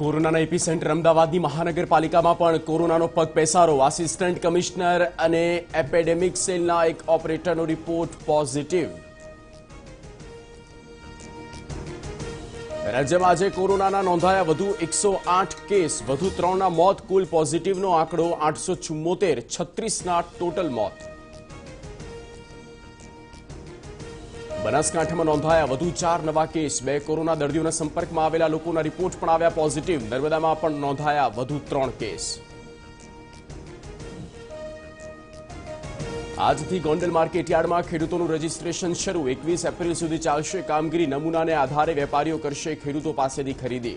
કોરોનાના એપિસેન્ટર અમદાવાદની મહાનગરપાલિકામાં પણ કોરોનાનો પગ પેસારો. આસિસ્ટન્ટ કમિશનર અને એપેડેમિક સેલના એક ઓપરેટરનો રિપોર્ટ પોઝિટિવ. રાજ્યમાં આજે કોરોનાના નોંધાયા વધુ એકસો આઠ કેસ, વધુ ત્રણના મોત, કુલ પોઝિટિવનો આંકડો આઠસો ચુમ્મોતેર છત્રીસના ટોટલ મોત. બનાસકાંઠામાં નોંધાયા વધુ ચાર નવા કેસ. બે કોરોના દર્દીઓના સંપર્કમાં આવેલા લોકોના રિપોર્ટ પણ આવ્યા પોઝિટિવ. નર્મદામાં પણ નોંધાયા વધુ ત્રણ કેસ. આજથી ગોંડલ માર્કેટયાર્ડમાં ખેડૂતોનું રજીસ્ટ્રેશન શરૂ. એકવીસ એપ્રિલ સુધી ચાલશે કામગીરી. નમૂનાને આધારે વેપારીઓ કરશે ખેડૂતો પાસેથી ખરીદી.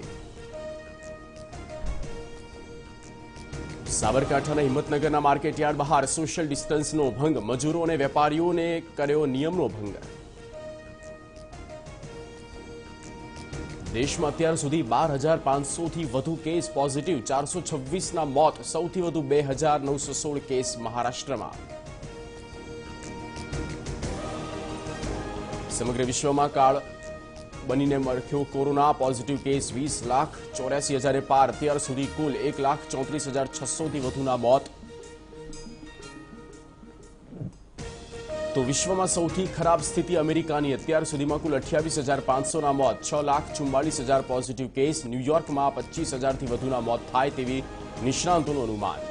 સાબરકાંઠાના હિંમતનગરના માર્કેટ યાર્ડ બહાર સોશિયલ ડિસ્ટન્સનો ભંગ. મજૂરો અને વેપારીઓને કર્યો નિયમનો ભંગ. દેશમાં અત્યાર સુધી બાર હજાર પાંચસોથી વધુ કેસ પોઝિટિવ ચારસો છવ્વીસના મોત સૌથી વધુ બે હજાર નવસો સોળ કેસ મહારાષ્ટ્રમાં સમગ્ર વિશ્વમાં કાળ બનીને મળ્યો કોરોના પોઝિટિવ કેસ વીસ લાખ ચોર્યાસી હજારે પાર અત્યાર સુધી કુલ એક લાખ ચોત્રીસ હજાર છસોથી વધુના મોત તો વિશ્વમાં સૌથી ખરાબ સ્થિતિ અમેરિકાની અત્યાર સુધીમાં કુલ અઠ્યાવીસ હજાર પાંચસોના મોત છ લાખ ચુમ્માલીસ હજાર પોઝિટિવ કેસ ન્યૂયોર્કમાં પચીસ હજારથી વધુના મોત થાય તેવી નિષ્ણાંતોનું અનુમાન